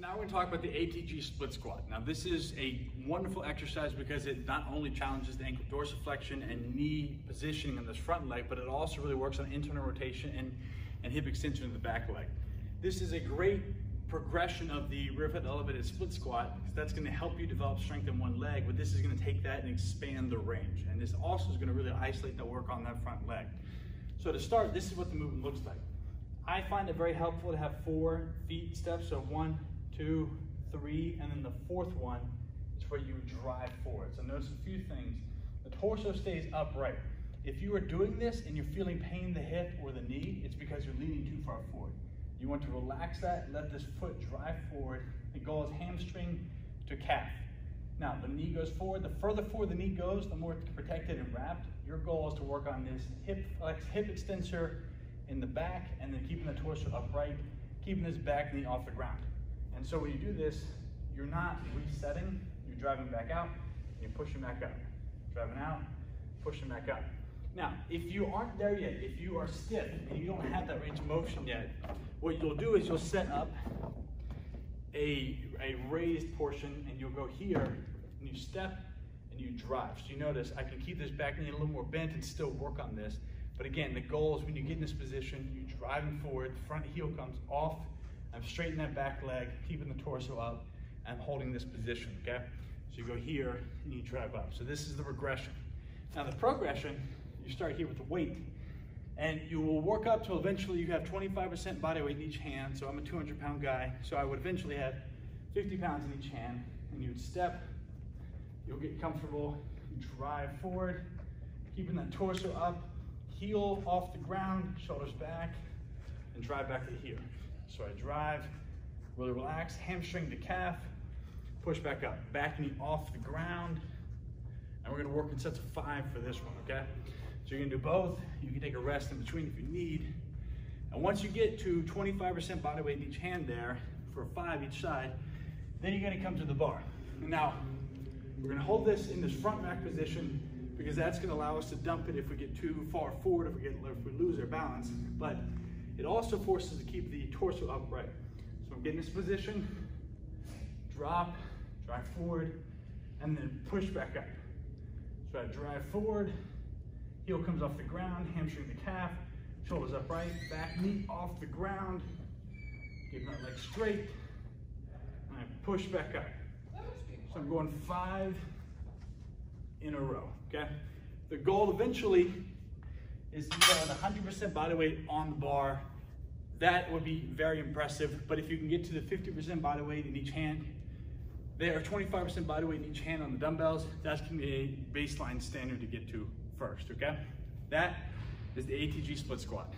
now we're going to talk about the ATG split squat. Now this is a wonderful exercise because it not only challenges the ankle dorsiflexion and knee positioning on this front leg, but it also really works on internal rotation and, and hip extension of the back leg. This is a great progression of the rear foot elevated split squat because that's going to help you develop strength in one leg, but this is going to take that and expand the range. And this also is going to really isolate the work on that front leg. So to start, this is what the movement looks like. I find it very helpful to have four feet steps. So one, two, three, and then the fourth one is where you drive forward. So notice a few things. The torso stays upright. If you are doing this and you're feeling pain in the hip or the knee, it's because you're leaning too far forward. You want to relax that, let this foot drive forward. The goal is hamstring to calf. Now, the knee goes forward. The further forward the knee goes, the more protected and wrapped. Your goal is to work on this hip flex, hip extensor in the back, and then keeping the torso upright, keeping this back knee off the ground. And so when you do this, you're not resetting, you're driving back out, and you're pushing back up. Driving out, pushing back up. Now, if you aren't there yet, if you are stiff and you don't have that range of motion yet, what you'll do is you'll set up a, a raised portion and you'll go here and you step and you drive. So you notice I can keep this back knee a little more bent and still work on this. But again, the goal is when you get in this position, you're driving forward, the front heel comes off I'm straightening that back leg, keeping the torso up, I'm holding this position, okay? So you go here and you drive up. So this is the regression. Now the progression, you start here with the weight and you will work up till eventually you have 25% body weight in each hand. So I'm a 200 pound guy. So I would eventually have 50 pounds in each hand and you would step, you'll get comfortable, drive forward, keeping that torso up, heel off the ground, shoulders back, and drive back to here. So I drive, really relax, hamstring to calf, push back up, back knee off the ground, and we're gonna work in sets of five for this one, okay? So you're gonna do both. You can take a rest in between if you need. And once you get to 25% body weight in each hand there, for five each side, then you're gonna come to the bar. Now, we're gonna hold this in this front rack position because that's gonna allow us to dump it if we get too far forward, if we, get, if we lose our balance. But it also forces to keep the torso upright. So I'm getting this position, drop, drive forward, and then push back up. So I drive forward, heel comes off the ground, hamstring the calf, shoulders upright, back knee off the ground, keep my leg straight, and I push back up. So I'm going five in a row, okay? The goal eventually is to get 100% body weight on the bar that would be very impressive. But if you can get to the 50% body weight in each hand, there are 25% body weight in each hand on the dumbbells. That's gonna be a baseline standard to get to first, okay? That is the ATG split squat.